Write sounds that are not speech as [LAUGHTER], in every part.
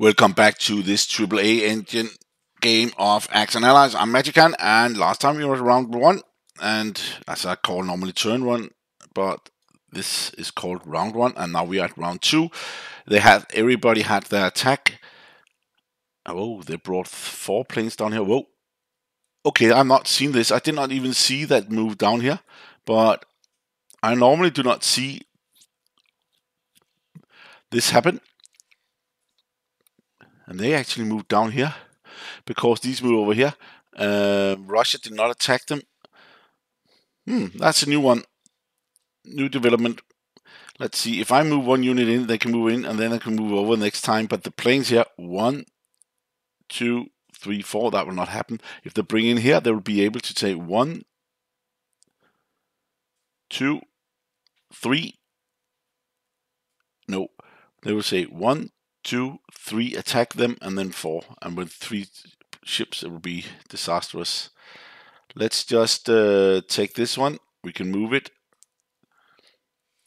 Welcome back to this TripleA engine game of and Allies. I'm Magican, and last time we were round one, and as I call normally turn one, but this is called round one, and now we are at round two. They had everybody had their attack. Oh, they brought four planes down here. Whoa. Okay, I've not seen this. I did not even see that move down here, but I normally do not see this happen and they actually moved down here because these moved over here. Uh, Russia did not attack them. Hmm, that's a new one. New development. Let's see, if I move one unit in, they can move in, and then I can move over next time. But the planes here, one, two, three, four, that will not happen. If they bring in here, they will be able to take one, two, three. No, they will say one, two, three, attack them, and then four. And with three ships, it will be disastrous. Let's just uh, take this one. We can move it.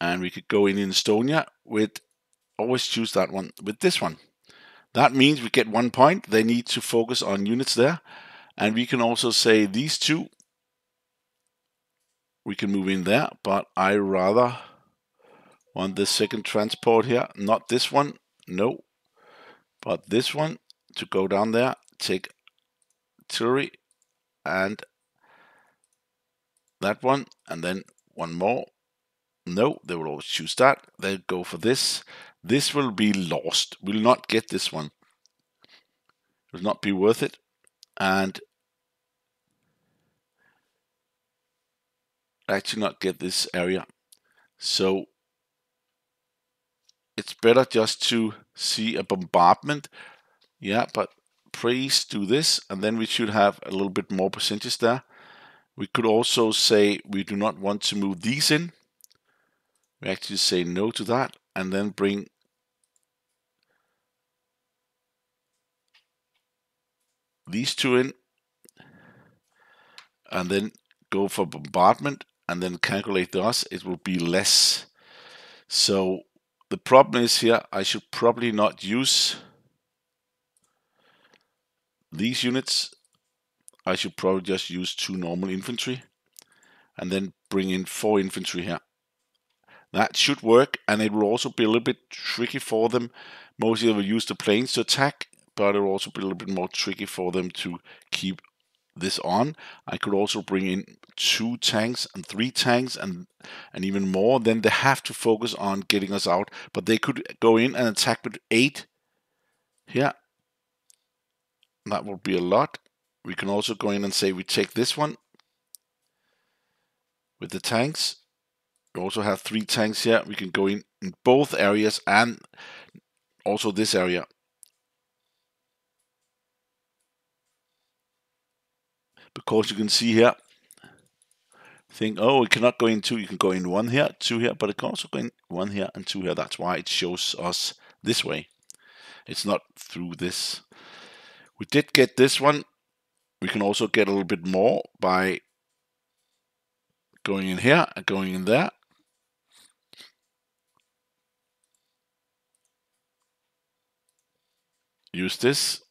And we could go in in Estonia with, always choose that one, with this one. That means we get one point. They need to focus on units there. And we can also say these two, we can move in there, but I rather want the second transport here, not this one. No. But this one, to go down there, take artillery and that one, and then one more. No, they will always choose that. They'll go for this. This will be lost. We'll not get this one. It Will not be worth it. And actually not get this area. So it's better just to see a bombardment. Yeah, but please do this, and then we should have a little bit more percentage there. We could also say we do not want to move these in. We actually say no to that, and then bring these two in, and then go for bombardment, and then calculate this. It will be less. So the problem is here, I should probably not use these units. I should probably just use two normal infantry and then bring in four infantry here. That should work, and it will also be a little bit tricky for them. Mostly they will use the planes to attack, but it will also be a little bit more tricky for them to keep this on. I could also bring in two tanks and three tanks and and even more. Then they have to focus on getting us out. But they could go in and attack with eight here. That would be a lot. We can also go in and say we take this one with the tanks. We also have three tanks here. We can go in in both areas and also this area. Because you can see here, think, oh, it cannot go in two, you can go in one here, two here, but it can also go in one here and two here. That's why it shows us this way. It's not through this. We did get this one. We can also get a little bit more by going in here and going in there. Use this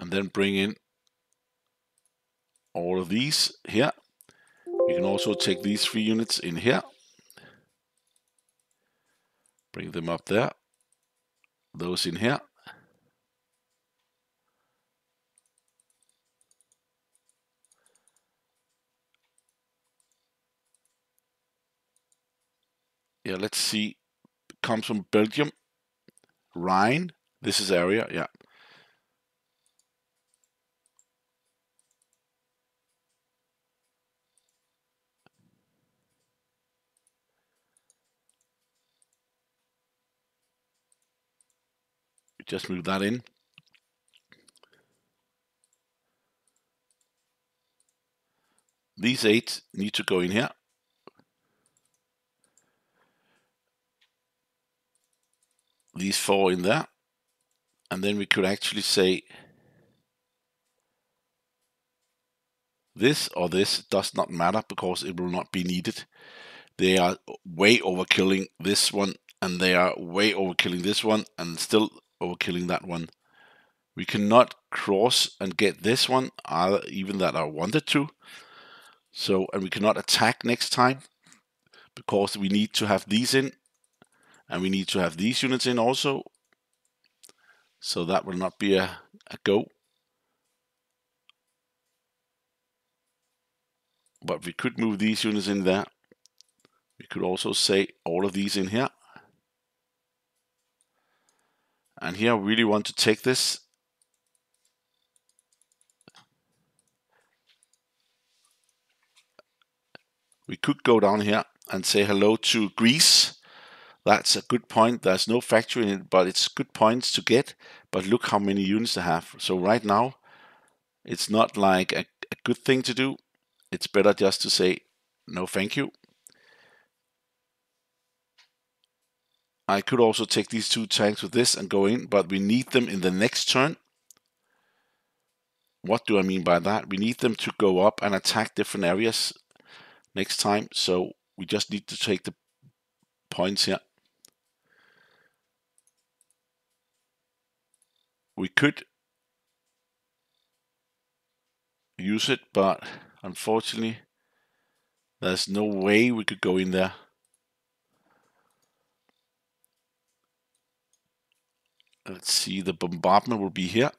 and then bring in all of these here. We can also take these three units in here, bring them up there, those in here. Yeah, let's see. comes from Belgium. Rhine. This is area, yeah. Just move that in. These eight need to go in here. These four in there. And then we could actually say this or this does not matter because it will not be needed. They are way overkilling this one and they are way overkilling this one and still overkilling that one. We cannot cross and get this one either, even that I wanted to. So, and we cannot attack next time because we need to have these in and we need to have these units in also. So that will not be a, a go. But we could move these units in there. We could also say all of these in here. And here I really want to take this. We could go down here and say hello to Greece. That's a good point. There's no factory in it, but it's good points to get. But look how many units they have. So right now, it's not like a, a good thing to do. It's better just to say no thank you. I could also take these two tanks with this and go in, but we need them in the next turn. What do I mean by that? We need them to go up and attack different areas next time. So we just need to take the points here. We could use it, but unfortunately, there's no way we could go in there. Let's see, the bombardment will be here.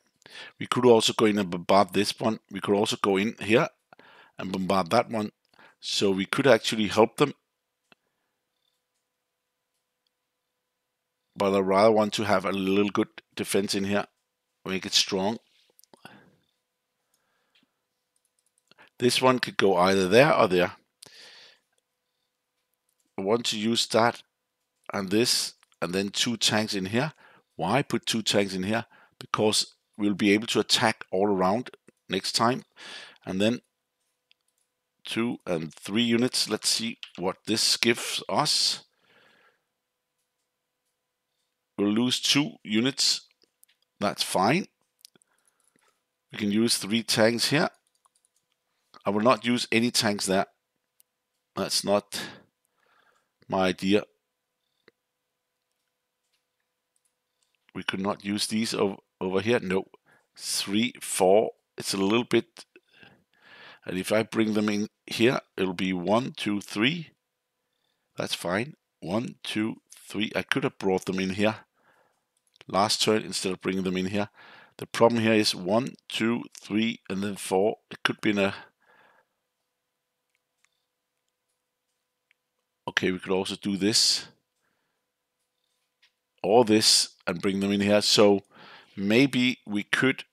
We could also go in and bombard this one. We could also go in here and bombard that one. So we could actually help them. But I rather want to have a little good defense in here. Make it strong. This one could go either there or there. I want to use that and this and then two tanks in here. Why put two tanks in here? Because we'll be able to attack all around next time. And then two and three units. Let's see what this gives us. We'll lose two units. That's fine. We can use three tanks here. I will not use any tanks there. That's not my idea. We could not use these over, over here. No, three, four. It's a little bit, and if I bring them in here, it'll be one, two, three. That's fine. One, two, three. I could have brought them in here last turn instead of bringing them in here. The problem here is one, two, three, and then four. It could be in a Okay, we could also do this or this and bring them in here. So maybe we could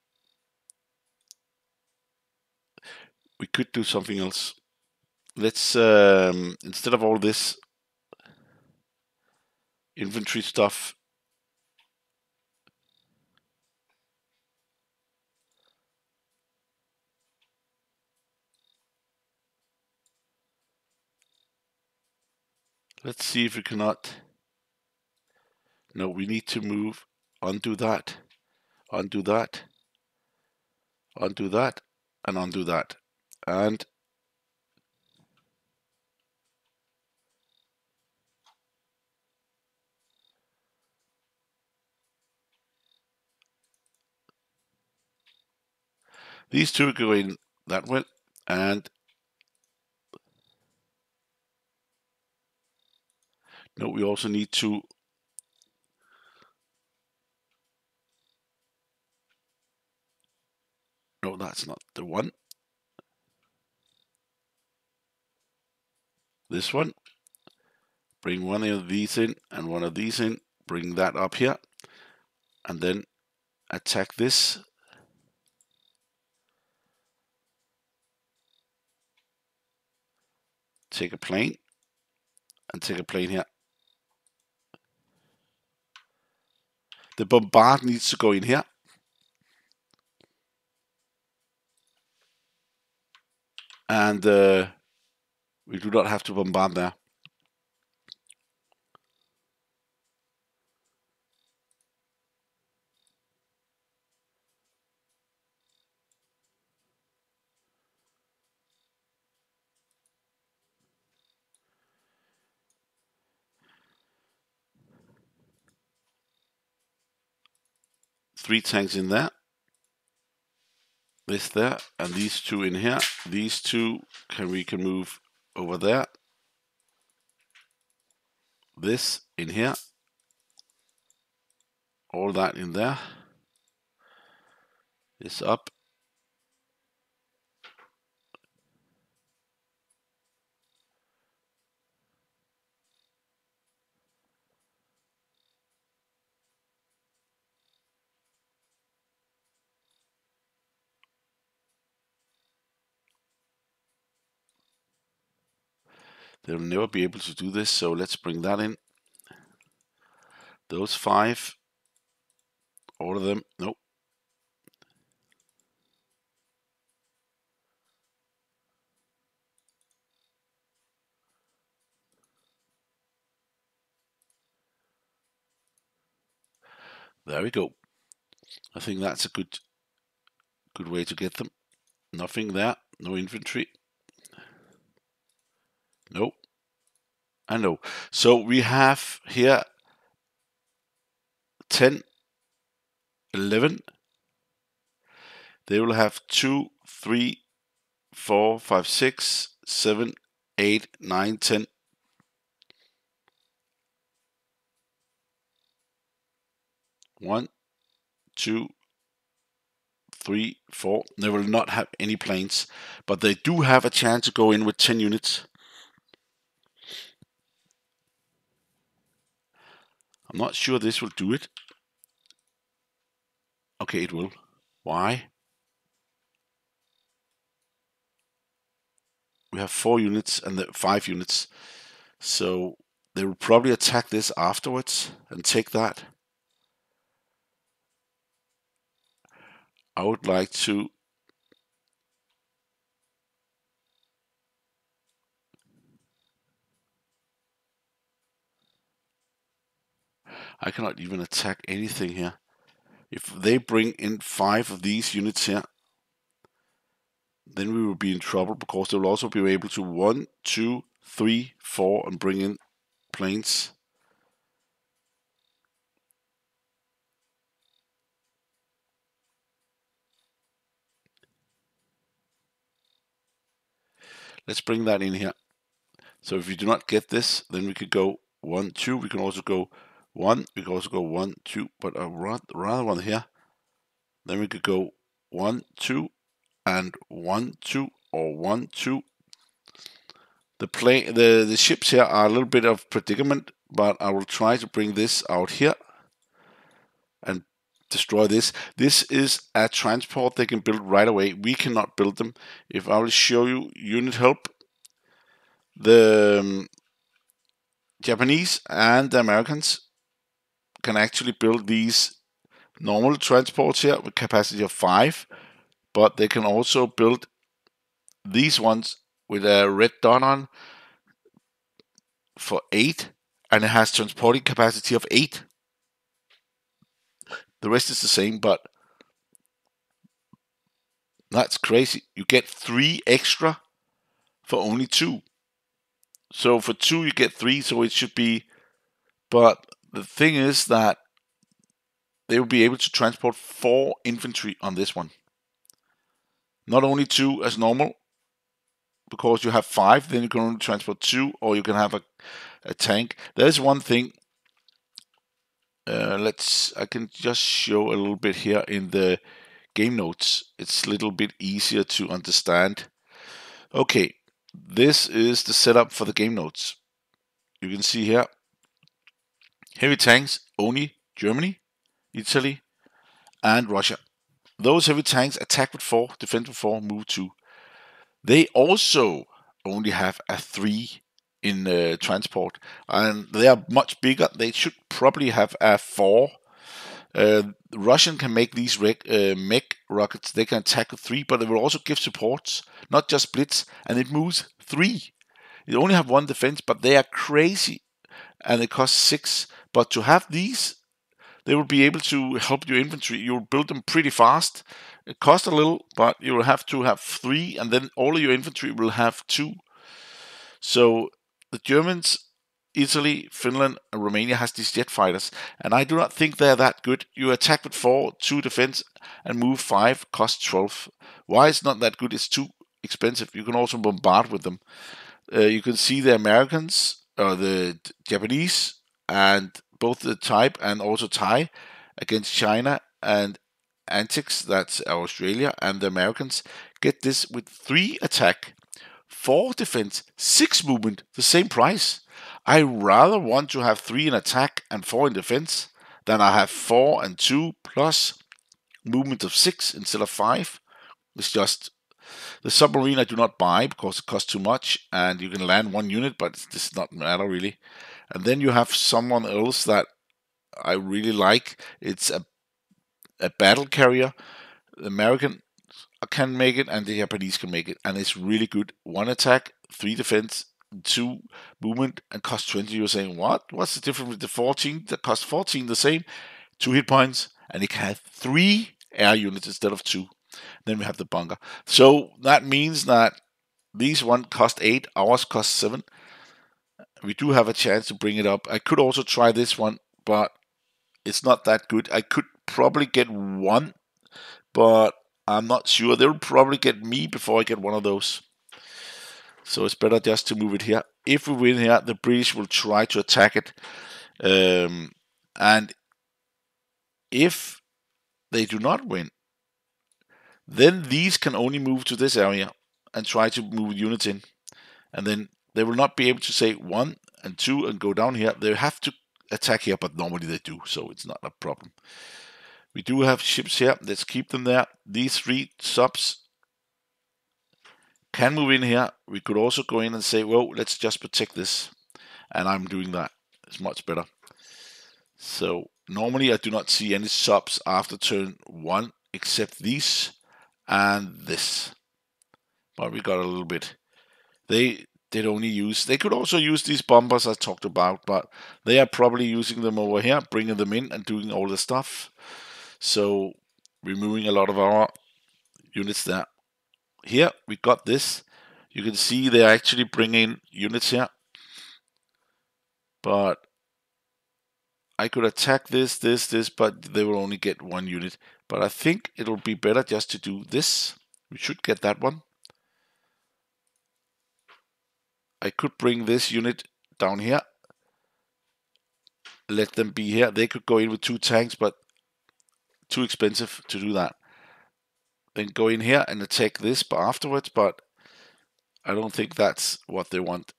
we could do something else. Let's um, instead of all this inventory stuff. Let's see if we cannot no, we need to move, undo that, undo that, undo that, and undo that. And these two go in that way, and no, we also need to No, that's not the one. This one. Bring one of these in and one of these in. Bring that up here. And then attack this. Take a plane. And take a plane here. The bombard needs to go in here. and uh, we do not have to bombard there. Three tanks in there. This there, and these two in here. These two can we can move over there. This in here. All that in there. This up. They'll never be able to do this, so let's bring that in. Those five, all of them, nope. There we go. I think that's a good good way to get them. Nothing there, no infantry. No. I know. So we have here 10, 11. They will have 2, 3, 4, 5, 6, 7, 8, 9, 10. One, two, three, four. They will not have any planes, but they do have a chance to go in with 10 units. I'm not sure this will do it. Okay, it will. Why? We have four units and the five units. So they will probably attack this afterwards and take that. I would like to I cannot even attack anything here. If they bring in five of these units here, then we will be in trouble because they will also be able to one, two, three, four, and bring in planes. Let's bring that in here. So if we do not get this, then we could go one, two. We can also go one. We could also go one, two, but a rather one here. Then we could go one, two, and one, two, or one, two. The plane, the the ships here are a little bit of predicament, but I will try to bring this out here and destroy this. This is a transport they can build right away. We cannot build them. If I will show you unit help, the um, Japanese and the Americans can actually build these normal transports here with capacity of 5, but they can also build these ones with a red dot on for 8, and it has transporting capacity of 8. The rest is the same, but that's crazy. You get 3 extra for only 2. So for 2 you get 3, so it should be, but the thing is that they will be able to transport four infantry on this one. Not only two as normal, because you have five, then you can only transport two, or you can have a, a tank. There's one thing. Uh, let's. I can just show a little bit here in the game notes. It's a little bit easier to understand. Okay, this is the setup for the game notes. You can see here Heavy tanks only Germany, Italy, and Russia. Those heavy tanks attack with 4, defend with 4, move 2. They also only have a 3 in uh, transport, and they are much bigger. They should probably have a 4. Uh, Russian can make these uh, mech rockets. They can attack with 3, but they will also give supports, not just blitz, and it moves 3. They only have one defense, but they are crazy, and it costs 6 but to have these, they will be able to help your infantry. You'll build them pretty fast. It costs a little, but you will have to have three, and then all of your infantry will have two. So the Germans, Italy, Finland, and Romania has these jet fighters, and I do not think they're that good. You attack with four, two defense, and move five, cost twelve. Why it's not that good? It's too expensive. You can also bombard with them. Uh, you can see the Americans or the Japanese and both the type and also Thai against China and ANZAC, that's Australia, and the Americans get this with three attack, four defense, six movement, the same price. I rather want to have three in attack and four in defense than I have four and two plus movement of six instead of five. It's just the submarine I do not buy because it costs too much and you can land one unit, but it does not matter really. And then you have someone else that I really like. It's a a battle carrier. The American can make it and the Japanese can make it, and it's really good. One attack, three defense, two movement, and cost 20. You're saying, what? What's the difference with the 14 that cost 14 the same? Two hit points, and it have three air units instead of two. Then we have the bunker. So that means that these one cost eight, ours cost seven. We do have a chance to bring it up. I could also try this one, but it's not that good. I could probably get one, but I'm not sure. They'll probably get me before I get one of those. So it's better just to move it here. If we win here, the British will try to attack it. Um, and if they do not win, then these can only move to this area and try to move units in. And then they will not be able to say one and two and go down here. They have to attack here, but normally they do, so it's not a problem. We do have ships here. Let's keep them there. These three subs can move in here. We could also go in and say, well, let's just protect this. And I'm doing that. It's much better. So normally I do not see any subs after turn one, except these and this. But we got a little bit. They did only use, they could also use these bombers I talked about, but they are probably using them over here, bringing them in and doing all the stuff. So removing a lot of our units there. Here we got this. You can see they're actually bringing units here. But I could attack this, this, this, but they will only get one unit. But I think it'll be better just to do this. We should get that one. I could bring this unit down here. Let them be here. They could go in with two tanks, but too expensive to do that. Then go in here and attack this but afterwards, but I don't think that's what they want.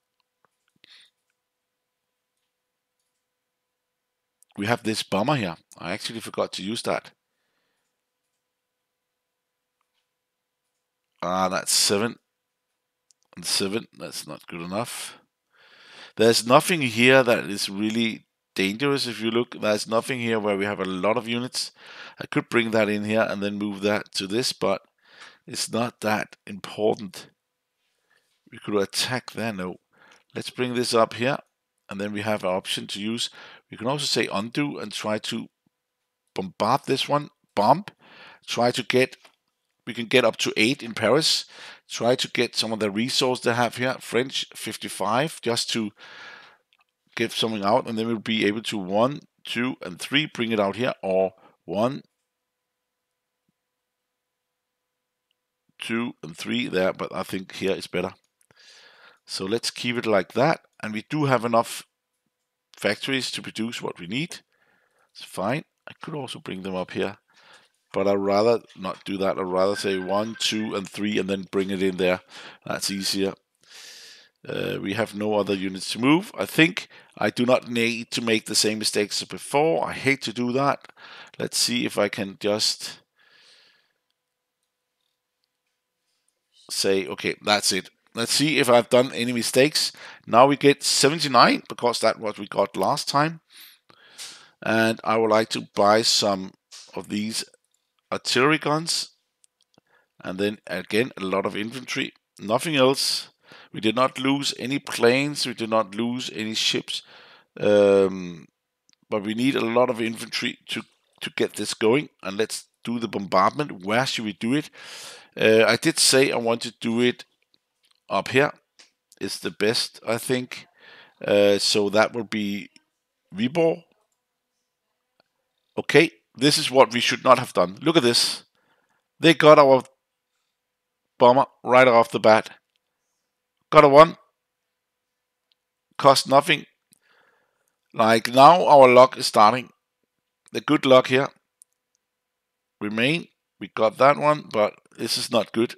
We have this bomber here. I actually forgot to use that. Ah, that's seven. And seven, that's not good enough. There's nothing here that is really dangerous if you look. There's nothing here where we have a lot of units. I could bring that in here and then move that to this, but it's not that important. We could attack there, no. Let's bring this up here, and then we have an option to use. We can also say undo and try to bombard this one, bomb, try to get, we can get up to 8 in Paris, try to get some of the resource they have here, French 55, just to give something out, and then we'll be able to 1, 2, and 3 bring it out here, or 1, two and three there, but I think here is better. So let's keep it like that. And we do have enough factories to produce what we need. It's fine. I could also bring them up here, but I'd rather not do that. I'd rather say one, two, and three, and then bring it in there. That's easier. Uh, we have no other units to move. I think I do not need to make the same mistakes as before. I hate to do that. Let's see if I can just say, okay, that's it. Let's see if I've done any mistakes. Now we get 79 because that's what we got last time. And I would like to buy some of these artillery guns. And then again, a lot of infantry. Nothing else. We did not lose any planes. We did not lose any ships. Um, but we need a lot of infantry to, to get this going. And let's do the bombardment. Where should we do it? Uh, I did say I want to do it up here. It's the best, I think. Uh, so that will be Viborg. Okay, this is what we should not have done. Look at this. They got our bomber right off the bat. Got a one. Cost nothing. Like now our luck is starting. The good luck here. Remain. We got that one, but this is not good.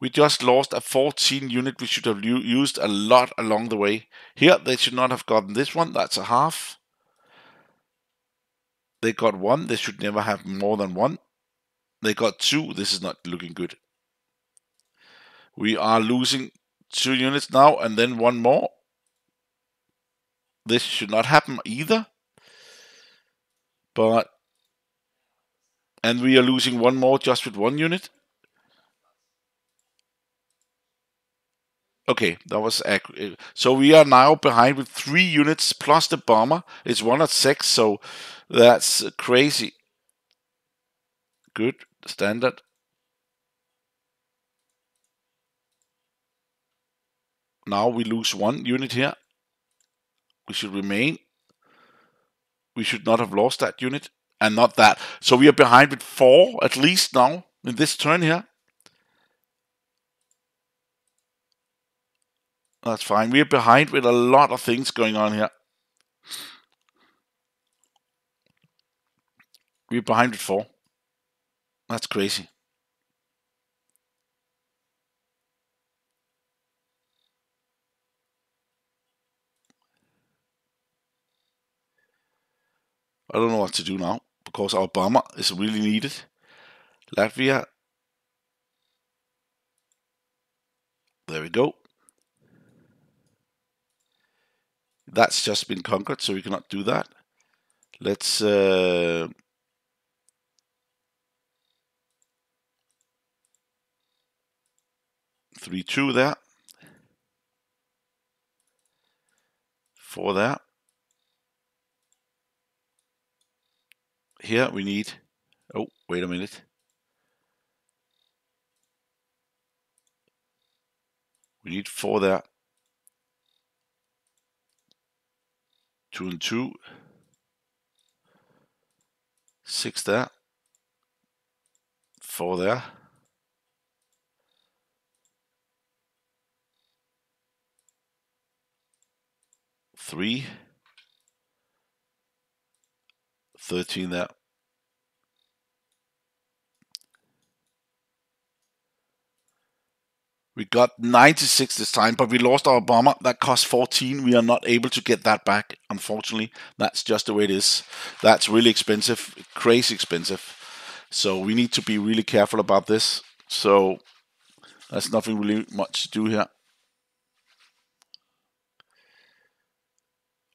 We just lost a 14 unit we should have used a lot along the way. Here, they should not have gotten this one. That's a half. They got one. They should never have more than one. They got two. This is not looking good. We are losing two units now and then one more. This should not happen either. But, and we are losing one more just with one unit. Okay, that was accurate. Uh, so we are now behind with three units plus the bomber. It's one at six, so that's crazy. Good, standard. Now we lose one unit here. We should remain. We should not have lost that unit and not that. So we are behind with four at least now in this turn here. That's fine. We're behind with a lot of things going on here. We're behind with four. That's crazy. I don't know what to do now because our bomber is really needed. Latvia. There we go. That's just been conquered, so we cannot do that. Let's uh, three two there. Four there. Here we need. Oh, wait a minute. We need four there. Two and two. Six there. Four there. Three. Thirteen there. We got 96 this time, but we lost our bomber. That cost 14. We are not able to get that back, unfortunately. That's just the way it is. That's really expensive, crazy expensive. So we need to be really careful about this. So there's nothing really much to do here.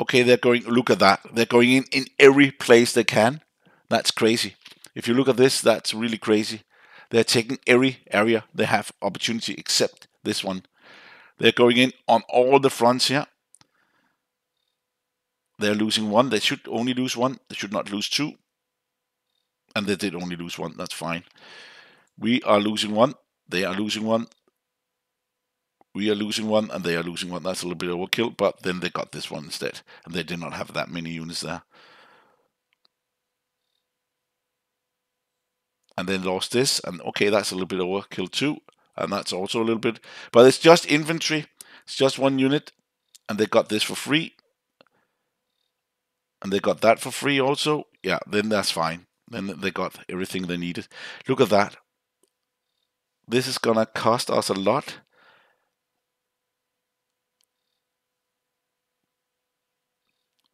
Okay, they're going, look at that. They're going in in every place they can. That's crazy. If you look at this, that's really crazy. They're taking every area they have opportunity except this one. They're going in on all the fronts here. They're losing one. They should only lose one. They should not lose two. And they did only lose one. That's fine. We are losing one. They are losing one. We are losing one and they are losing one. That's a little bit overkill, but then they got this one instead. And they did not have that many units there. And then lost this. And okay, that's a little bit overkill too. And that's also a little bit, but it's just inventory, It's just one unit. And they got this for free. And they got that for free also. Yeah, then that's fine. Then they got everything they needed. Look at that. This is gonna cost us a lot.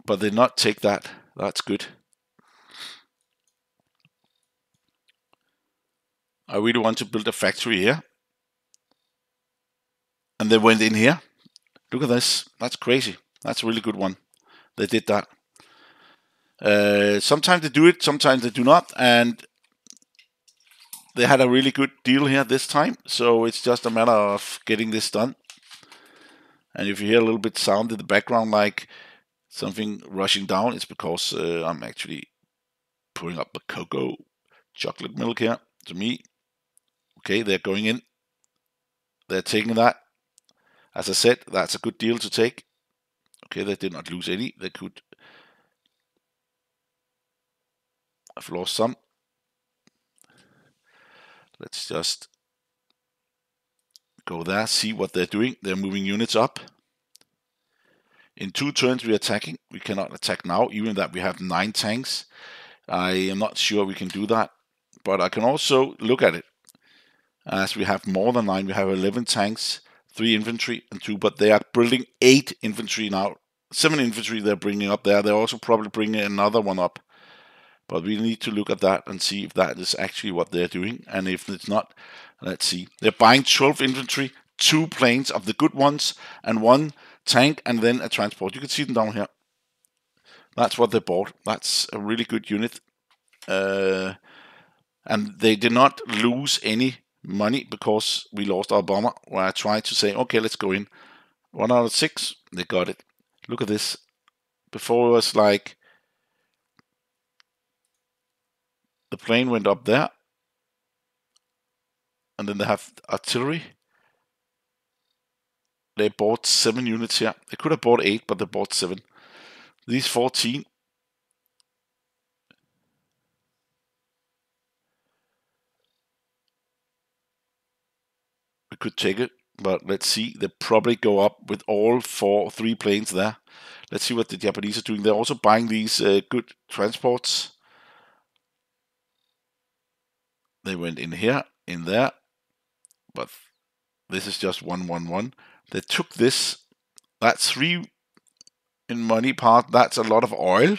But they not take that. That's good. I really want to build a factory here. And they went in here. Look at this. That's crazy. That's a really good one. They did that. Uh, sometimes they do it, sometimes they do not. And they had a really good deal here this time. So it's just a matter of getting this done. And if you hear a little bit sound in the background, like something rushing down, it's because uh, I'm actually putting up the cocoa chocolate milk here to me. Okay, they're going in. They're taking that. As I said, that's a good deal to take. Okay, they did not lose any. They could have lost some. Let's just go there, see what they're doing. They're moving units up. In two turns we're attacking. We cannot attack now, even that we have nine tanks. I am not sure we can do that. But I can also look at it. As we have more than nine, we have 11 tanks, three infantry, and two. But they are building eight infantry now. Seven infantry they're bringing up there. They're also probably bringing another one up. But we need to look at that and see if that is actually what they're doing. And if it's not, let's see. They're buying 12 infantry, two planes of the good ones, and one tank, and then a transport. You can see them down here. That's what they bought. That's a really good unit. Uh, and they did not lose any money because we lost our bomber. Where I tried to say, okay, let's go in. One out of six, they got it. Look at this. Before it was like the plane went up there, and then they have artillery. They bought seven units here. They could have bought eight, but they bought seven. These 14. Could take it, but let's see. They probably go up with all four, three planes there. Let's see what the Japanese are doing. They're also buying these uh, good transports. They went in here, in there, but this is just 111. They took this, that's three in money part, that's a lot of oil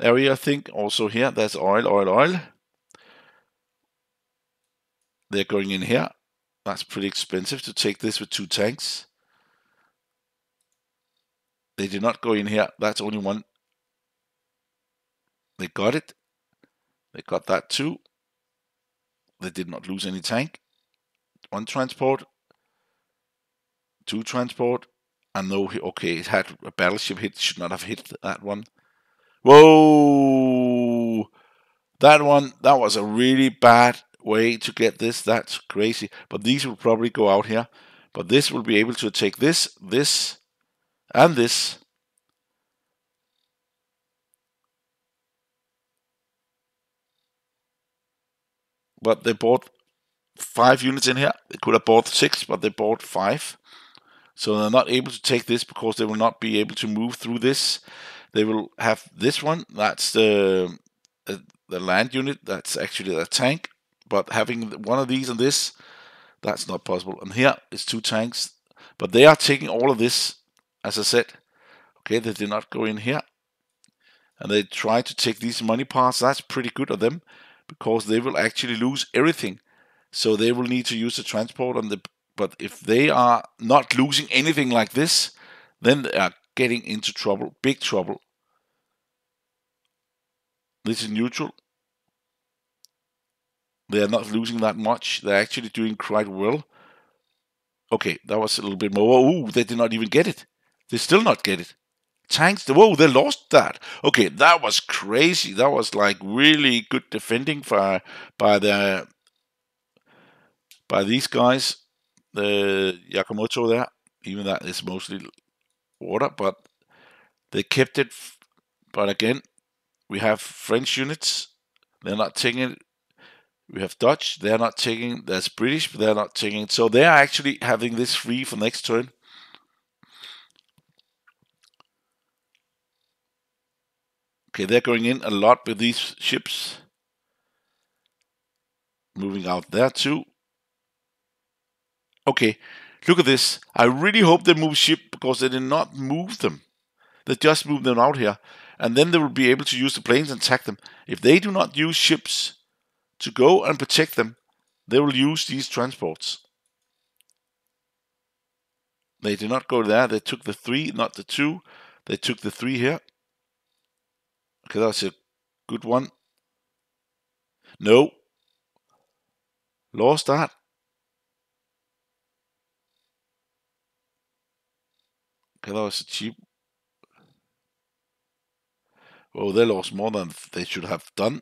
area, I think. Also here, that's oil, oil, oil. They're going in here. That's pretty expensive to take this with two tanks. They did not go in here. That's only one. They got it. They got that too. They did not lose any tank. One transport, two transport, and no, okay, it had a battleship hit, should not have hit that one. Whoa! That one, that was a really bad way to get this. That's crazy. But these will probably go out here. But this will be able to take this, this, and this. but they bought five units in here. They could have bought six, but they bought five. So they're not able to take this because they will not be able to move through this. They will have this one. That's the the, the land unit. That's actually the tank. But having one of these and this, that's not possible. And here is two tanks. But they are taking all of this, as I said. Okay, they did not go in here. And they try to take these money parts. That's pretty good of them because they will actually lose everything. So they will need to use the transport on the. But if they are not losing anything like this, then they are getting into trouble, big trouble. This is neutral. They are not losing that much. They're actually doing quite well. Okay, that was a little bit more. Oh, they did not even get it. They still not get it tanks. Whoa, they lost that. Okay, that was crazy. That was like really good defending by by the by these guys. The Yakamoto there, even that is mostly water, but they kept it. But again, we have French units. They're not taking it. We have Dutch. They're not taking. There's British, but they're not taking. So they are actually having this free for next turn. Okay, they're going in a lot with these ships. Moving out there too. Okay, look at this. I really hope they move ship because they did not move them. They just moved them out here. And then they will be able to use the planes and attack them. If they do not use ships to go and protect them, they will use these transports. They did not go there. They took the three, not the two. They took the three here. Okay, that's a good one. No. Lost that. Okay, that was cheap. Oh, they lost more than they should have done.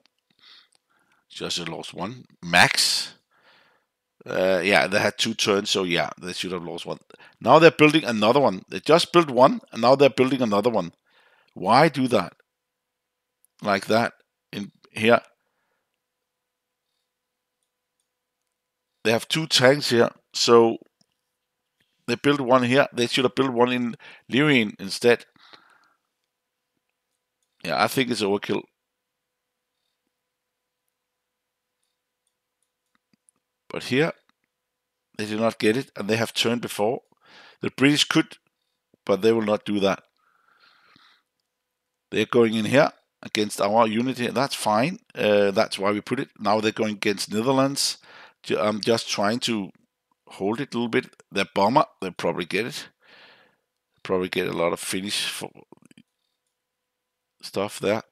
Just lost one. Max. Uh, yeah, they had two turns, so yeah, they should have lost one. Now they're building another one. They just built one, and now they're building another one. Why do that? Like that in here. They have two tanks here, so they built one here. They should have built one in Lyrian instead. Yeah, I think it's overkill. But here, they did not get it, and they have turned before. The British could, but they will not do that. They're going in here against our unity. That's fine. Uh, that's why we put it. Now they're going against Netherlands. I'm just trying to hold it a little bit. Their bomber, they'll probably get it. Probably get a lot of Finnish stuff there.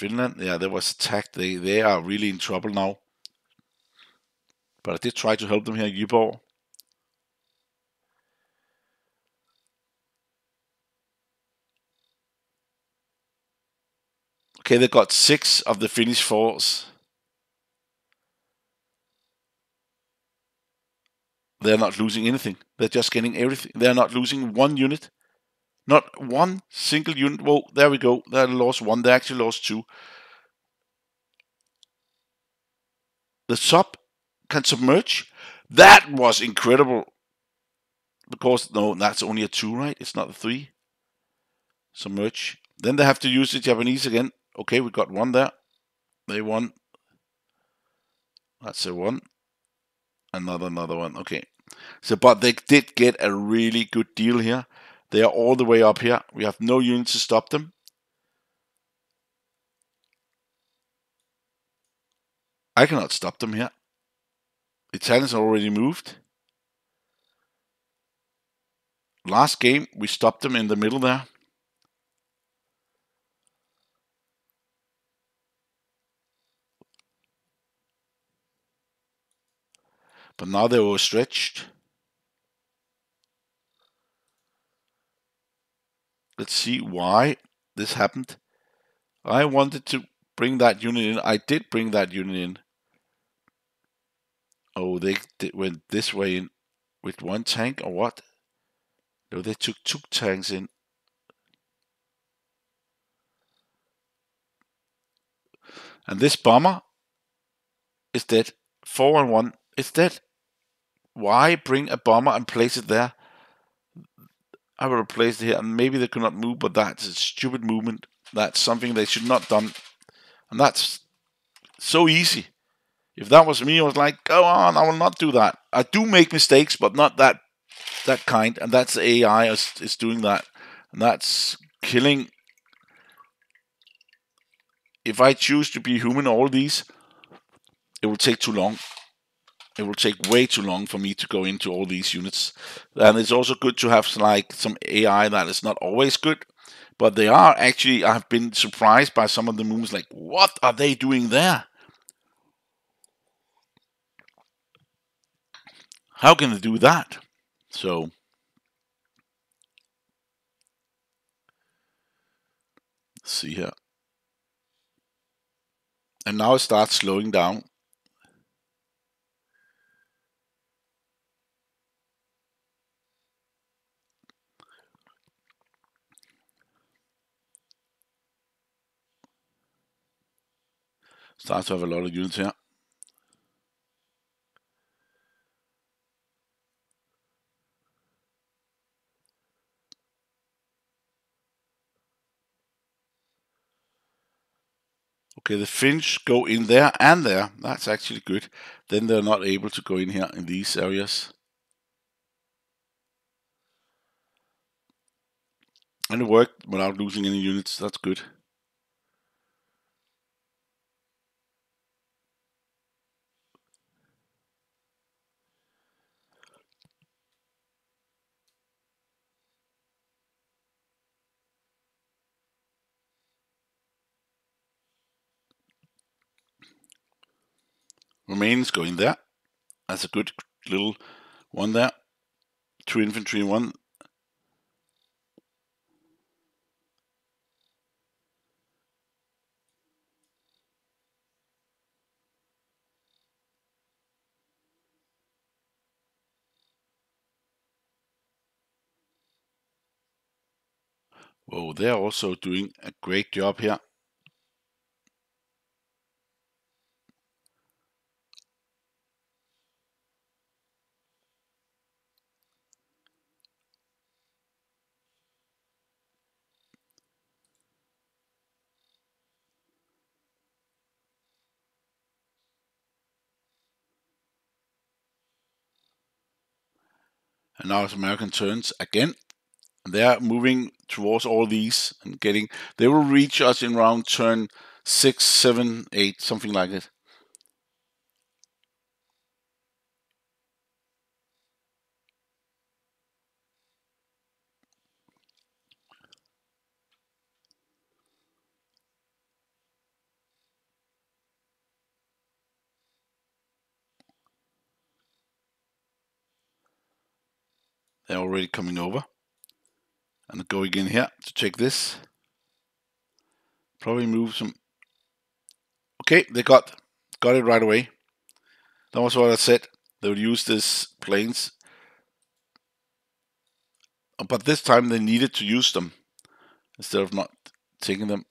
Finland, yeah, they was attacked. They they are really in trouble now. But I did try to help them here, Yubo. Okay, they got six of the Finnish force. They're not losing anything. They're just getting everything. They're not losing one unit. Not one single unit. Well, there we go. They lost one. They actually lost two. The sub can submerge. That was incredible. Because, no, that's only a two, right? It's not a three. Submerge. Then they have to use the Japanese again. Okay, we got one there. They won. That's a one. Another, another one. Okay. So, but they did get a really good deal here. They are all the way up here. We have no units to stop them. I cannot stop them here. Italians already moved. Last game, we stopped them in the middle there. But now they were stretched. Let's see why this happened. I wanted to bring that unit in. I did bring that unit in. Oh, they, went this way in with one tank or what? No, they took two tanks in. And this bomber is dead. Four and one is dead. Why bring a bomber and place it there? I will replace it here, and maybe they could not move, but that's a stupid movement. That's something they should not done, and that's so easy. If that was me, I was like, go on, I will not do that. I do make mistakes, but not that that kind, and that's AI is, is doing that, and that's killing. If I choose to be human, all these, it will take too long it will take way too long for me to go into all these units. And it's also good to have like some AI that is not always good, but they are actually. I've been surprised by some of the moves. Like, what are they doing there? How can they do that? So. see here. And now it starts slowing down. Starts to have a lot of units here. Okay, the Finch go in there and there. That's actually good. Then they're not able to go in here in these areas. And it worked without losing any units. That's good. Remains going there. That's a good little one there. Two infantry, one Well, they're also doing a great job here. And now it's American turns again. They're moving towards all these and getting, they will reach us in round turn six, seven, eight, something like it. They're already coming over. And going in here to check this. Probably move some. Okay, they got got it right away. That was what I said. They would use these planes. But this time they needed to use them instead of not taking them.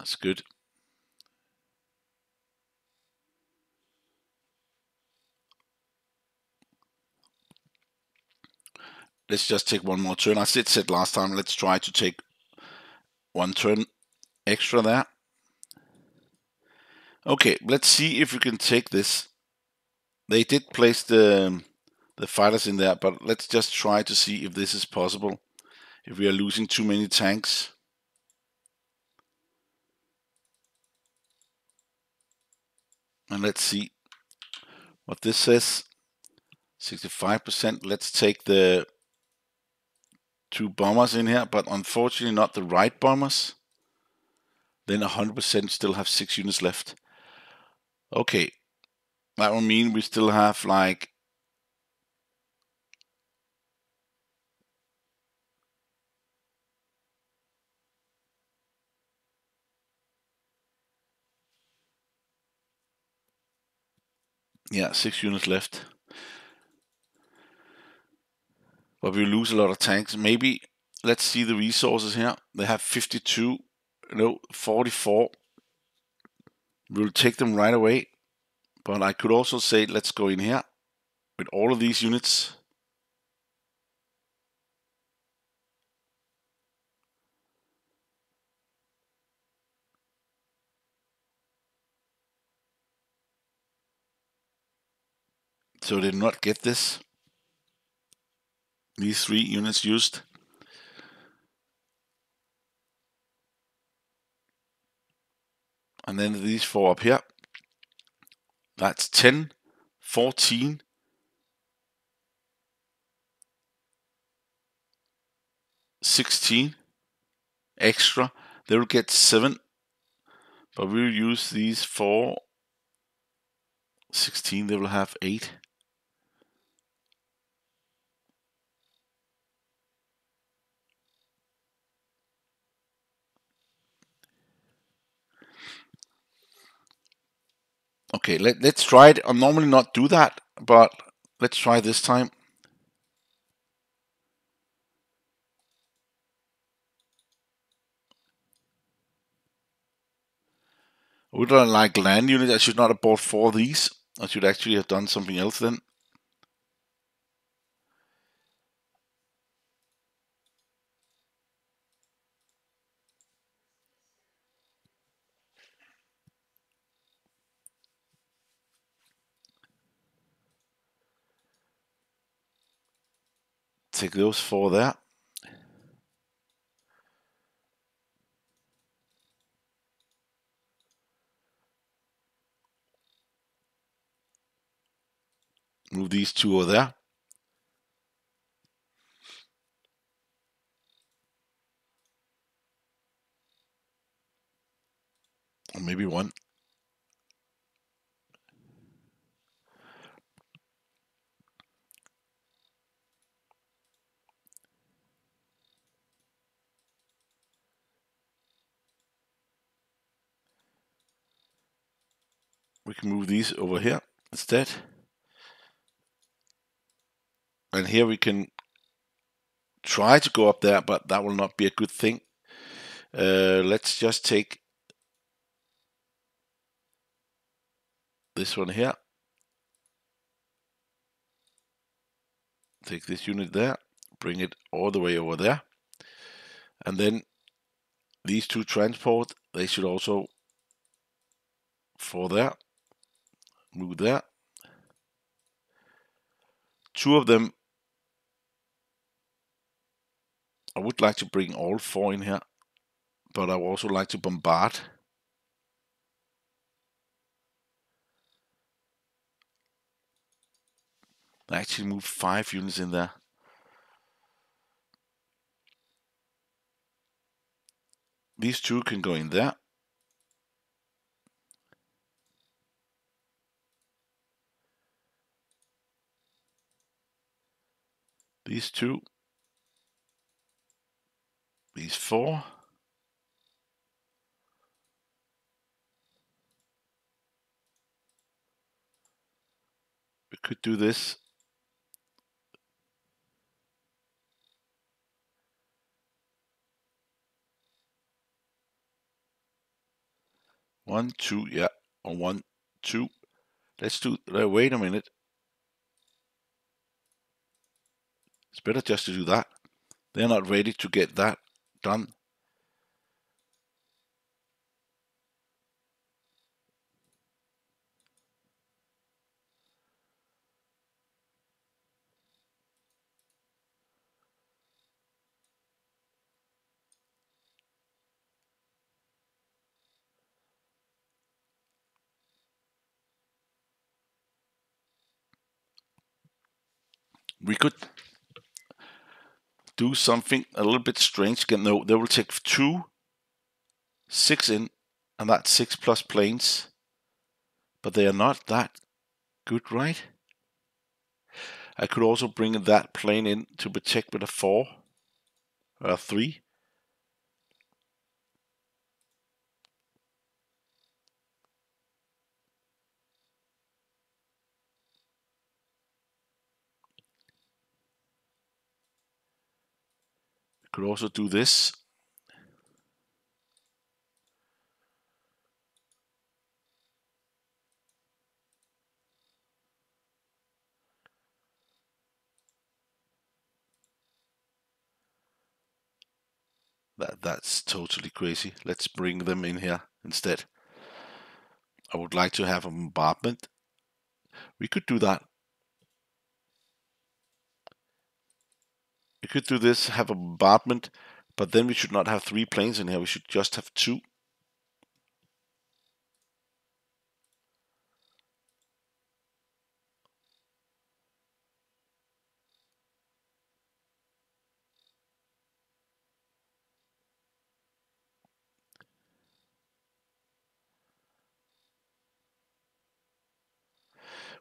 That's good. Let's just take one more turn. I did said last time, let's try to take one turn extra there. Okay, let's see if we can take this. They did place the the fighters in there, but let's just try to see if this is possible. If we are losing too many tanks. And let's see what this says. 65%. Let's take the two bombers in here, but unfortunately not the right bombers. Then 100% still have six units left. Okay, that will mean we still have like yeah, six units left. But we lose a lot of tanks. Maybe let's see the resources here. They have 52, no, 44. We'll take them right away. But I could also say, let's go in here with all of these units. So did not get this. These three units used. And then these four up here. That's 10, 14, Sixteen extra. They will get seven, but we'll use these four. Sixteen. They will have eight. Okay, let, let's try it. I normally not do that, but let's try this time. I like land unit? I should not have bought four of these. I should actually have done something else then. Take those four there. Move these two over there. Or maybe one. We can move these over here instead. And here we can try to go up there, but that will not be a good thing. Uh, let's just take this one here. Take this unit there, bring it all the way over there. And then these two transport, they should also for there, move there. Two of them, I would like to bring all four in here, but I would also like to bombard. I actually move five units in there. These two can go in there. These two. These four. We could do this One, two, yeah, on one, two. Let's do, wait a minute. It's better just to do that. They're not ready to get that done. we could do something a little bit strange. Again, no, they will take two, six in, and that's six plus planes. But they are not that good, right? I could also bring that plane in to protect with a four, or a three. Could also do this. That that's totally crazy. Let's bring them in here instead. I would like to have a bombardment. We could do that. We could do this, have a bombardment, but then we should not have three planes in here. We should just have two.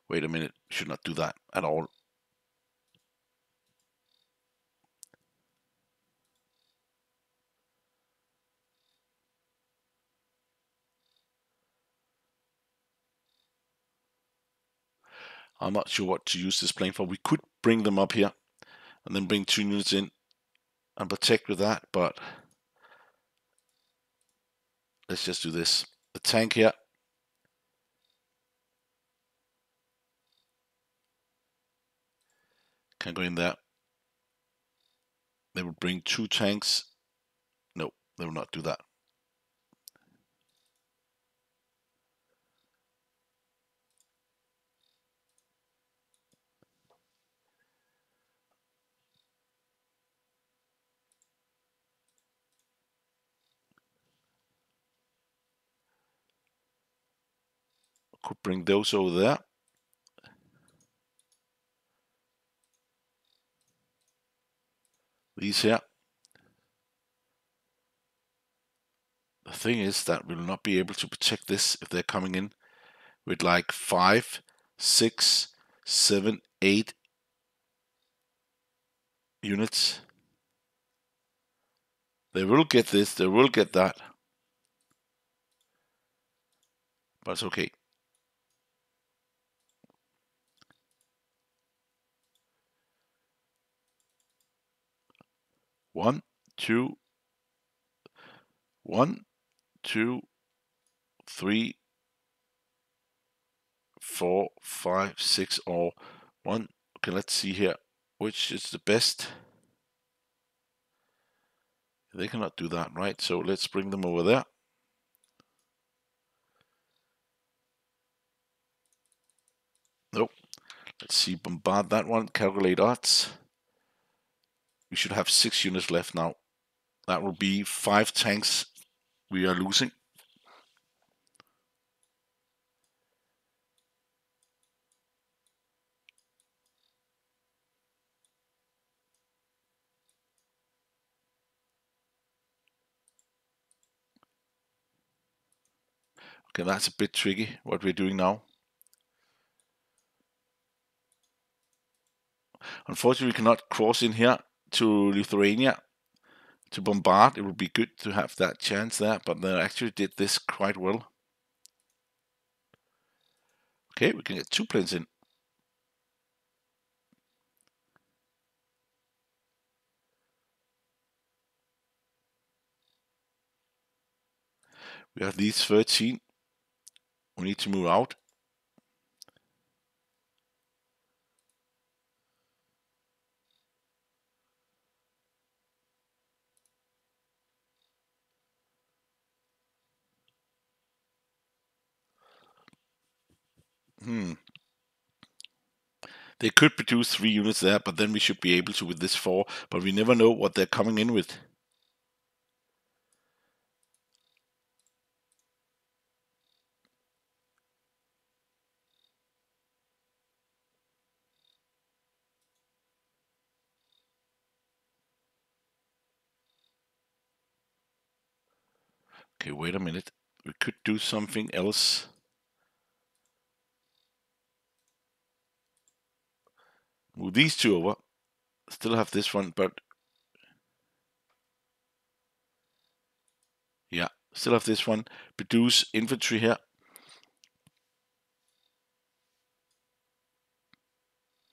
Wait a minute, should not do that at all. I'm not sure what to use this plane for. We could bring them up here and then bring two units in and protect with that, but let's just do this. The tank here. Can go in there. They will bring two tanks. No, they will not do that. Could bring those over there. These here. The thing is that we'll not be able to protect this if they're coming in with like five, six, seven, eight units. They will get this, they will get that. But it's okay. One, two, one, two, three, four, five, six, or one. Okay, let's see here. Which is the best? They cannot do that, right? So let's bring them over there. Nope. Let's see, bombard that one, calculate odds. We should have six units left now. That will be five tanks we are losing. Okay, that's a bit tricky what we're doing now. Unfortunately, we cannot cross in here to Lithuania to bombard. It would be good to have that chance there, but they actually did this quite well. Okay, we can get two planes in. We have these 13. We need to move out. Hmm. They could produce three units there, but then we should be able to with this four, but we never know what they're coming in with. Okay, wait a minute. We could do something else. Move these two over. Still have this one, but yeah, still have this one. Produce infantry here.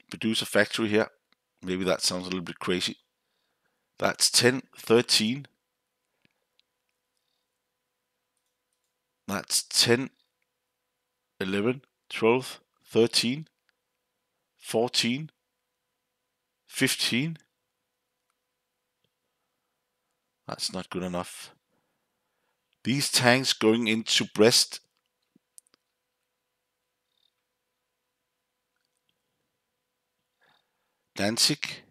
Produce a factory here. Maybe that sounds a little bit crazy. That's 10, 13. That's 10, 11, 12, 13, 14, 15. That's not good enough. These tanks going into Brest. Danzig.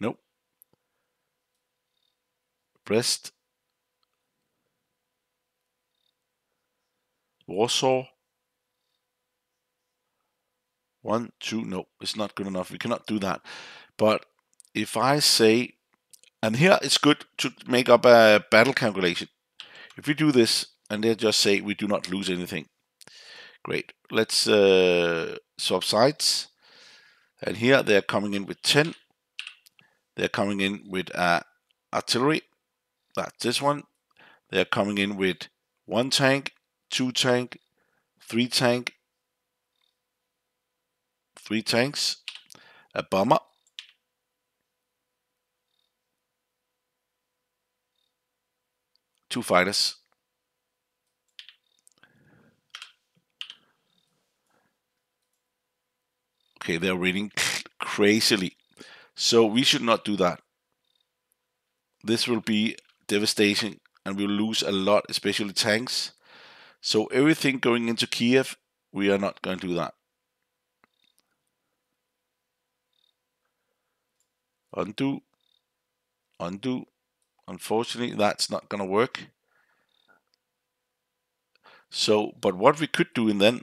Nope. Brest. Warsaw. One, two, no, it's not good enough. We cannot do that. But if I say, and here it's good to make up a battle calculation. If we do this, and they just say we do not lose anything. Great. Let's uh, swap sides. And here they're coming in with 10. They're coming in with uh, artillery. That's this one. They're coming in with one tank, two tank, three tank, three tanks, a bomber, two fighters, okay, they're reading [LAUGHS] crazily. So we should not do that. This will be devastation and we'll lose a lot, especially tanks. So everything going into Kiev, we are not going to do that. Undo, undo. Unfortunately, that's not going to work. So, but what we could do and then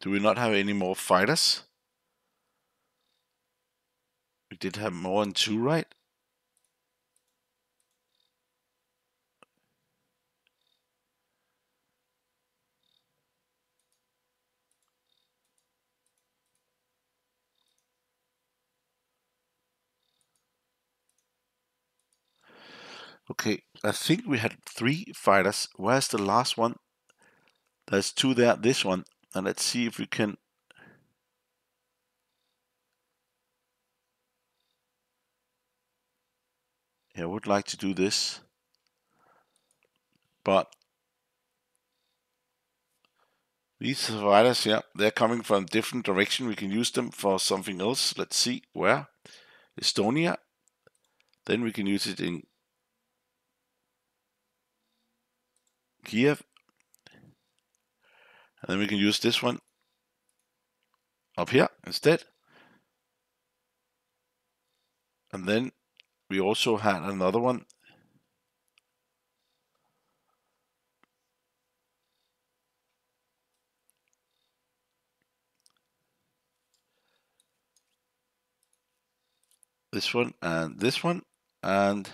Do we not have any more fighters? We did have more than two, right? Okay, I think we had three fighters. Where's the last one? There's two there, this one. And let's see if we can Yeah, I would like to do this. But these fighters here, they're coming from different direction. We can use them for something else. Let's see where. Estonia. Then we can use it in Kiev. And then we can use this one up here instead. And then we also had another one this one and this one and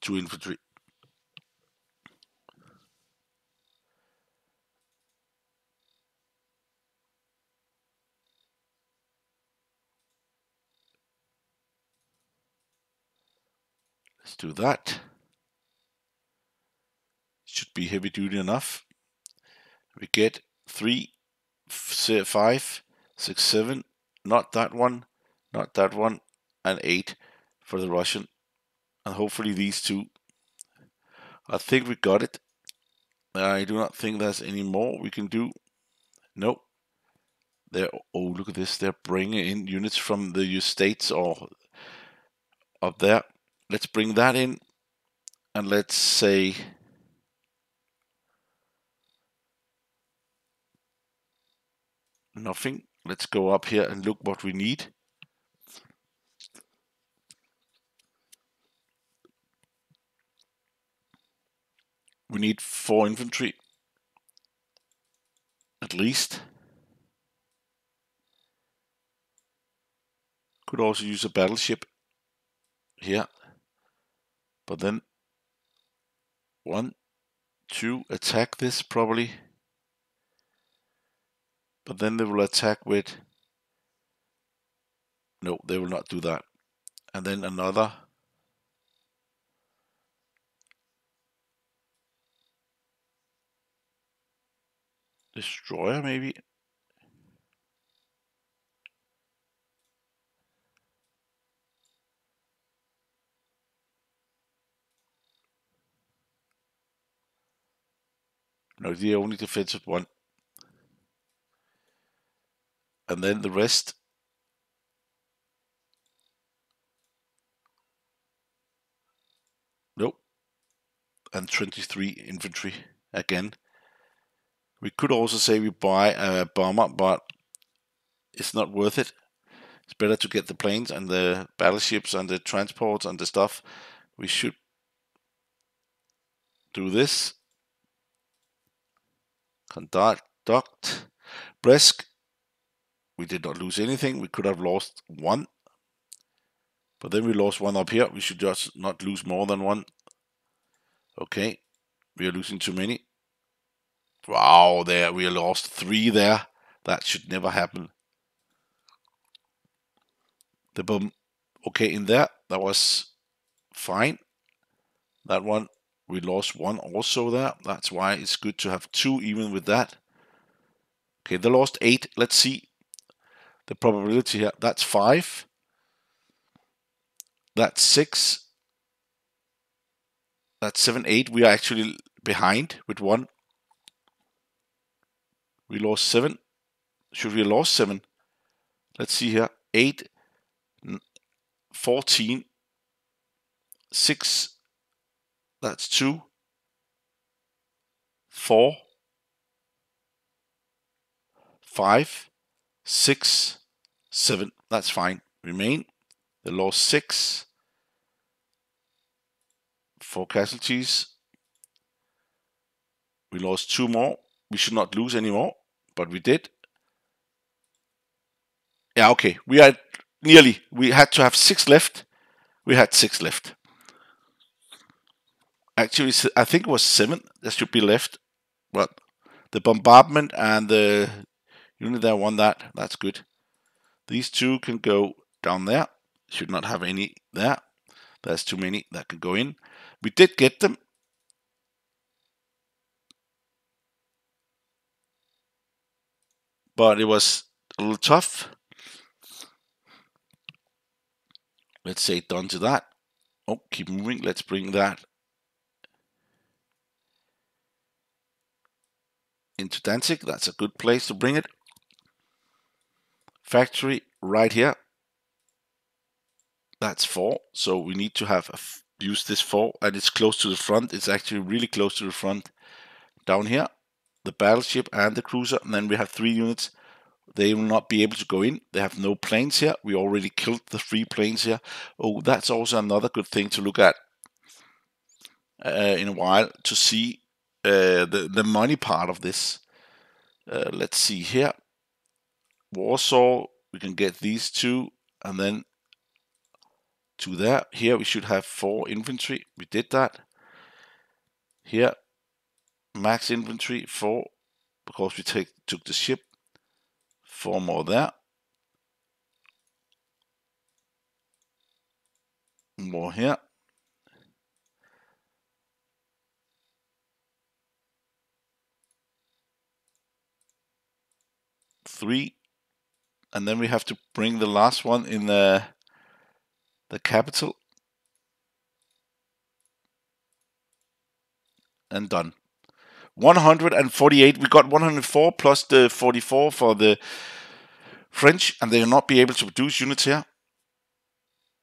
two infantry Do that. Should be heavy duty enough. We get three, five, six, seven. Not that one, not that one, and eight for the Russian. And hopefully these two. I think we got it. I do not think there's any more we can do. Nope. They're, oh, look at this. They're bringing in units from the states or up there let's bring that in and let's say nothing. Let's go up here and look what we need. We need four infantry, at least. Could also use a battleship here. But then one, two, attack this probably. But then they will attack with, no, they will not do that. And then another destroyer maybe No, the only defensive one. And then the rest. Nope. And 23 infantry again. We could also say we buy a bomber, but it's not worth it. It's better to get the planes and the battleships and the transports and the stuff. We should do this Conduct. Brest. We did not lose anything. We could have lost one. But then we lost one up here. We should just not lose more than one. Okay. We are losing too many. Wow, there we lost three there. That should never happen. The bomb. Okay, in there, that was fine. That one we lost one also there. That's why it's good to have two even with that. Okay, they lost eight. Let's see the probability here. That's five. That's six. That's seven, eight. We are actually behind with one. We lost seven. Should we lost seven? Let's see here. Eight, 14, six, that's two, four, five, six, seven. That's fine. Remain. The lost six. Four casualties. We lost two more. We should not lose anymore, but we did. Yeah, okay. We had nearly. We had to have six left. We had six left. Actually, I think it was seven that should be left. But the bombardment and the unit there won that. That's good. These two can go down there. Should not have any there. There's too many that can go in. We did get them. but it was a little tough. Let's say done to that. Oh, keep moving. Let's bring that into Danzig. That's a good place to bring it. Factory right here. That's four. So we need to have use this four and it's close to the front. It's actually really close to the front down here. The battleship and the cruiser. And then we have three units they will not be able to go in. They have no planes here. We already killed the three planes here. Oh, that's also another good thing to look at uh, in a while to see the, the money part of this. Uh, let's see here. Warsaw, we can get these two and then to there. Here we should have four infantry. We did that. Here, max infantry, four, because we take, took the ship four more there. More here. Three. And then we have to bring the last one in the, the capital. And done. 148. We got 104 plus the 44 for the French, and they will not be able to produce units here.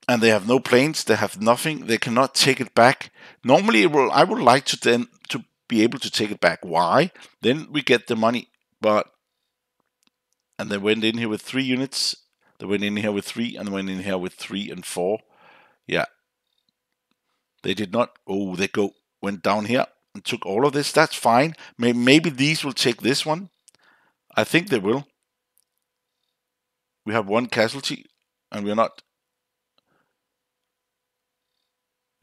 And they have no planes. They have nothing. They cannot take it back. Normally, will, I would like to then to be able to take it back. Why? Then we get the money. But and they went in here with three units. They went in here with three, and they went in here with three and four. Yeah. They did not. Oh, they go went down here and took all of this, that's fine. Maybe these will take this one. I think they will. We have one casualty, and we're not...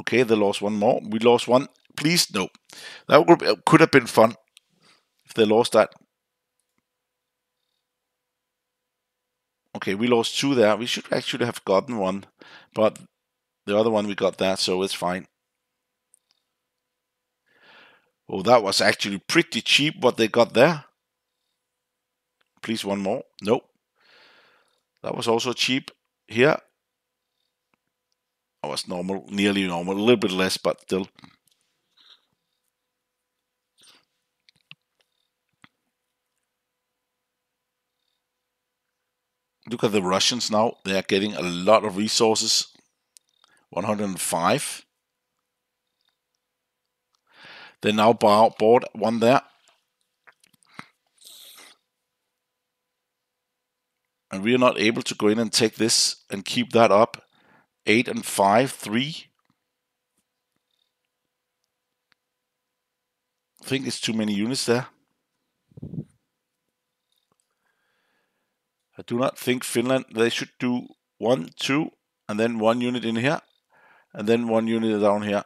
Okay, they lost one more. We lost one. Please, no. That would, could have been fun if they lost that. Okay, we lost two there. We should actually have gotten one, but the other one we got that, so it's fine. Oh, that was actually pretty cheap what they got there. Please one more. Nope. That was also cheap here. That was normal, nearly normal, a little bit less, but still. Look at the Russians now. They are getting a lot of resources. 105. They now bought one there. And we are not able to go in and take this and keep that up. 8 and 5, 3. I think it's too many units there. I do not think Finland, they should do 1, 2, and then 1 unit in here, and then 1 unit down here.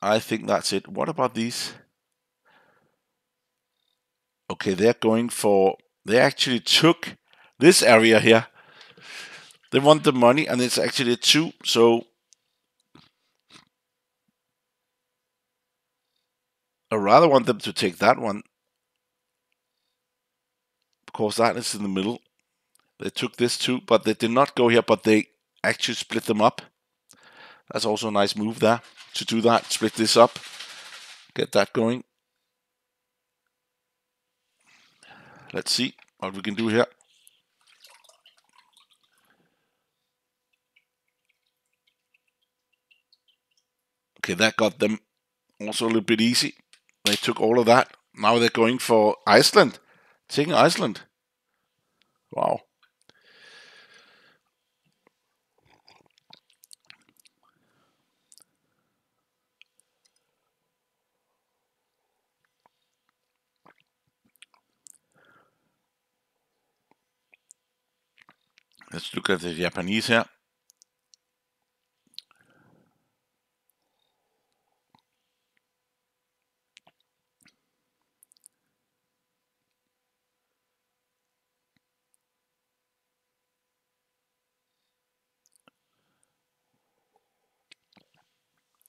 I think that's it. What about these? Okay, they're going for... They actually took this area here. They want the money, and it's actually two, so... I rather want them to take that one. Because that is in the middle. They took this too, but they did not go here, but they actually split them up. That's also a nice move there to do that. Split this up, get that going. Let's see what we can do here. Okay, that got them also a little bit easy. They took all of that. Now they're going for Iceland. Taking Iceland. Wow. Let's look at the Japanese here.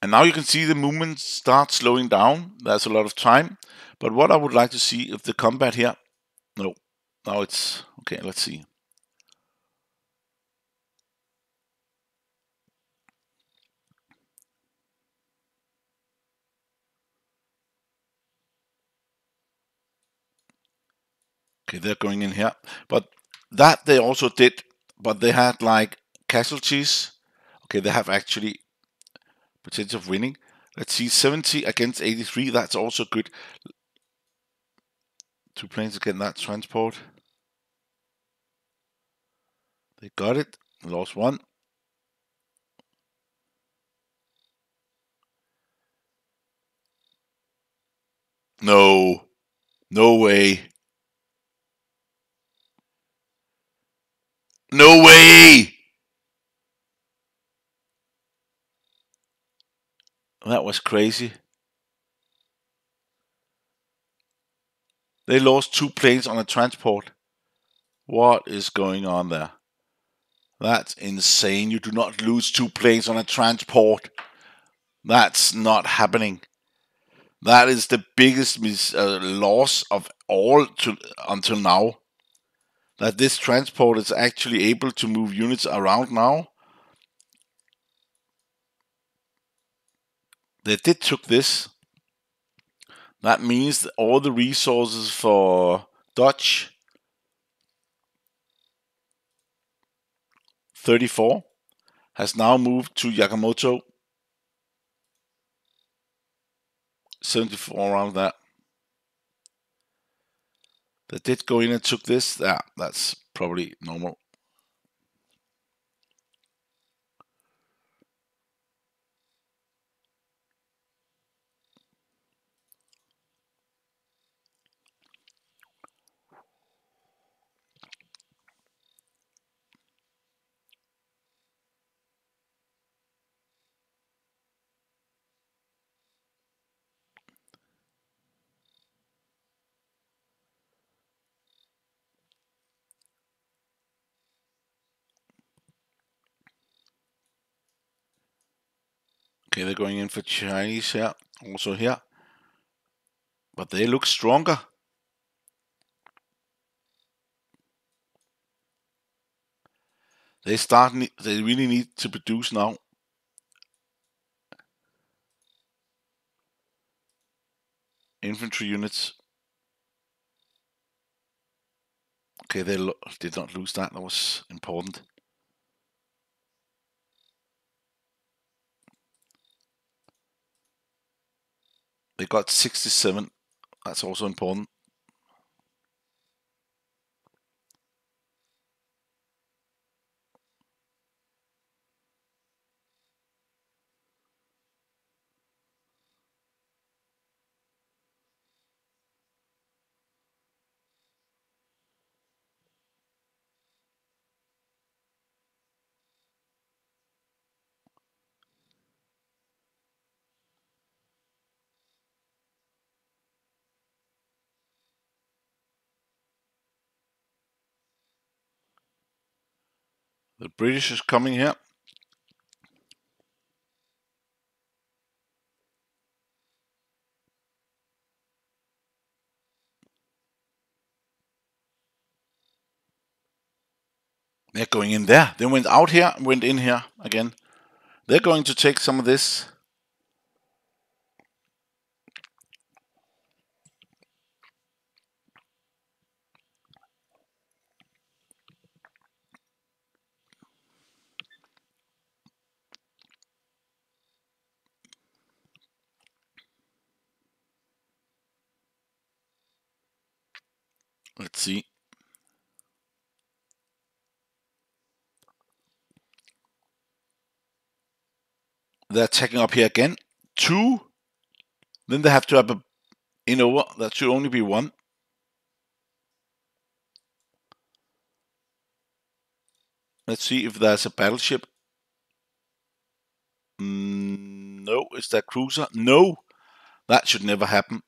And now you can see the movement start slowing down. There's a lot of time. But what I would like to see if the combat here, no, now it's okay. Let's see. Okay, they're going in here. But that they also did, but they had like casualties. Okay, they have actually potential of winning. Let's see, 70 against 83. That's also good. Two planes again, that transport. They got it. Lost one. No. No way. No way! That was crazy. They lost two planes on a transport. What is going on there? That's insane. You do not lose two planes on a transport. That's not happening. That is the biggest mis- uh, loss of all to, until now. That this transport is actually able to move units around now. They did took this. That means that all the resources for Dutch 34 has now moved to Yakamoto. 74 around that. They did go in and took this. Yeah, that's probably normal. Okay, they're going in for Chinese here, also here. But they look stronger. They start. They really need to produce now. Infantry units. Okay, they did not lose that. That was important. They got 67. That's also important. British is coming here. They're going in there. They went out here, went in here again. They're going to take some of this. Let's see. They're taking up here again. Two. Then they have to have a in over. That should only be one. Let's see if there's a battleship. Mm, no, is that cruiser? No, that should never happen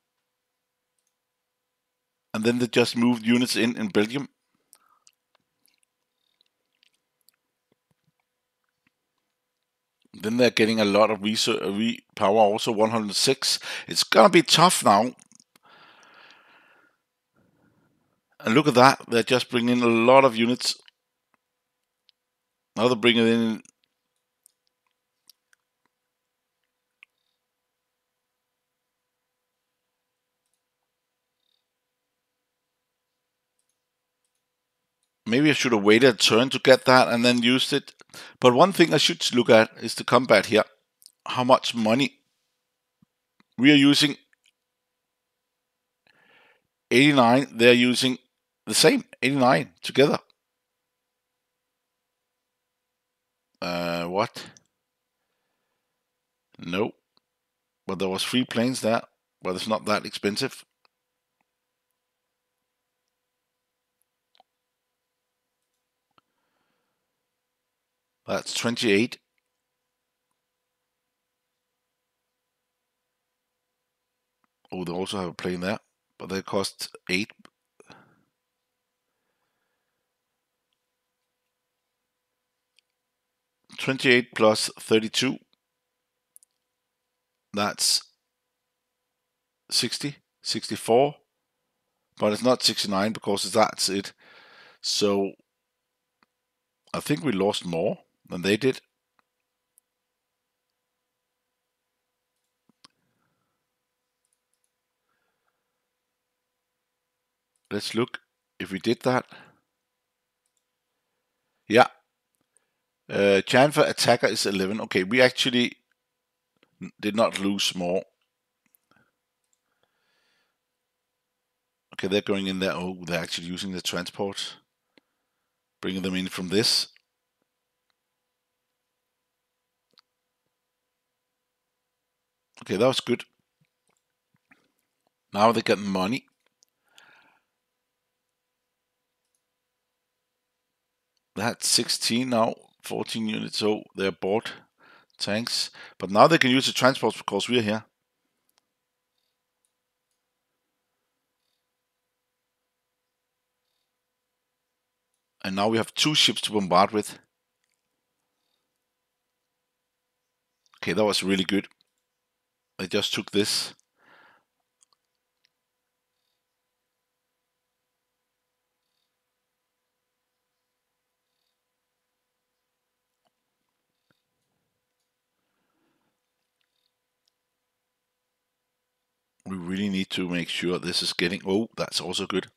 and then they just moved units in in Belgium. Then they're getting a lot of research, uh, re power, also 106. It's gonna be tough now. And look at that, they're just bringing in a lot of units. Now they're bringing in maybe I should have waited a turn to get that and then used it. But one thing I should look at is the combat here. How much money we are using 89, they're using the same, 89 together. Uh, what? No. But there was three planes there, but it's not that expensive. That's 28. Oh, they also have a plane there, but they cost 8. Twenty-eight plus thirty-two. That's 60, 64, but it's not 69 because that's it. So I think we lost more than they did. Let's look if we did that. Yeah. Uh, chance for attacker is 11. Okay, we actually did not lose more. Okay, they're going in there. Oh, they're actually using the transport. Bringing them in from this. Okay, that was good. Now they get money. That's 16 now, 14 units, so they're bought tanks. But now they can use the transports because we're here. And now we have two ships to bombard with. Okay, that was really good. I just took this. We really need to make sure this is getting, oh, that's also good.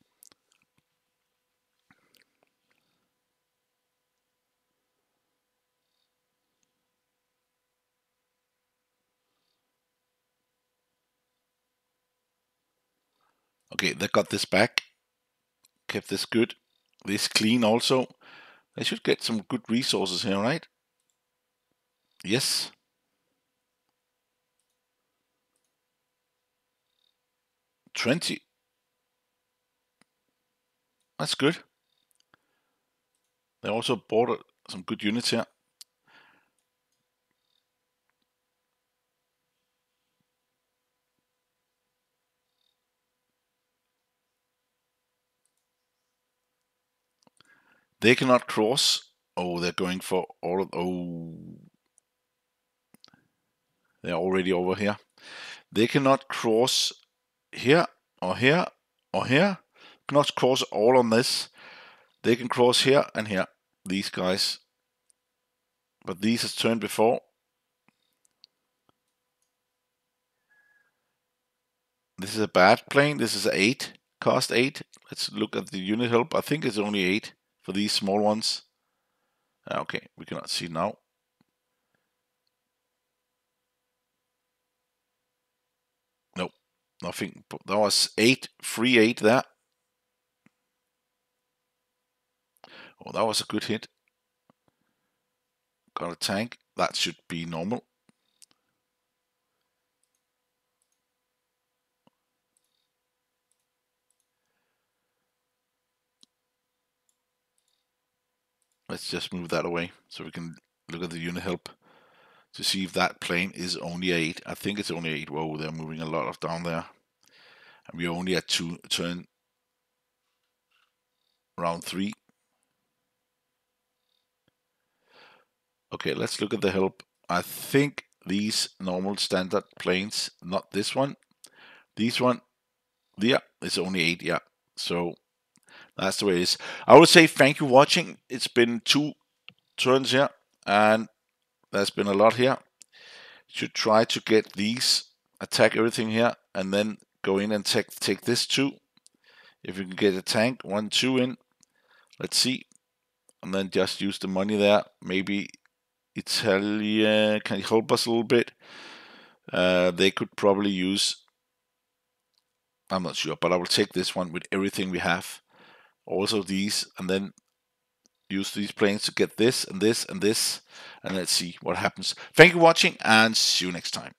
They got this back. Kept this good. This clean also. They should get some good resources here, right? Yes. Twenty. That's good. They also bought uh, some good units here. They cannot cross. Oh, they're going for all of... Oh. They're already over here. They cannot cross here, or here, or here. Cannot cross all on this. They can cross here and here. These guys. But these has turned before. This is a bad plane. This is 8. Cost 8. Let's look at the unit help. I think it's only 8 for these small ones. Ah, okay, we cannot see now. Nope, nothing. That was eight, free eight there. Oh, that was a good hit. Got a tank. That should be normal. Let's just move that away so we can look at the unit help to see if that plane is only 8. I think it's only 8. Whoa, they're moving a lot of down there. And we're only at 2 turn round 3. Okay, let's look at the help. I think these normal standard planes, not this one, these one, yeah, it's only 8, yeah. So That's the way it is. I would say thank you for watching. It's been two turns here, and there's been a lot here. Should try to get these, attack everything here, and then go in and take take this two. If you can get a tank, one, two in. Let's see. And then just use the money there. Maybe Italia can help us a little bit. Uh, they could probably use I'm not sure, but I will take this one with everything we have. Also these, and then use these planes to get this and this and this, and let's see what happens. Thank you for watching, and see you next time.